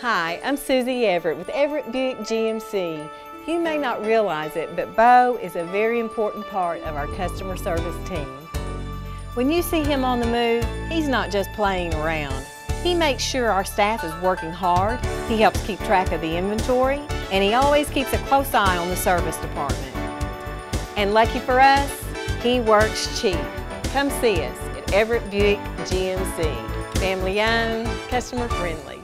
Hi, I'm Susie Everett with Everett Buick GMC. You may not realize it, but Bo is a very important part of our customer service team. When you see him on the move, he's not just playing around. He makes sure our staff is working hard, he helps keep track of the inventory, and he always keeps a close eye on the service department. And lucky for us, he works cheap. Come see us at Everett Buick GMC. Family owned, customer friendly.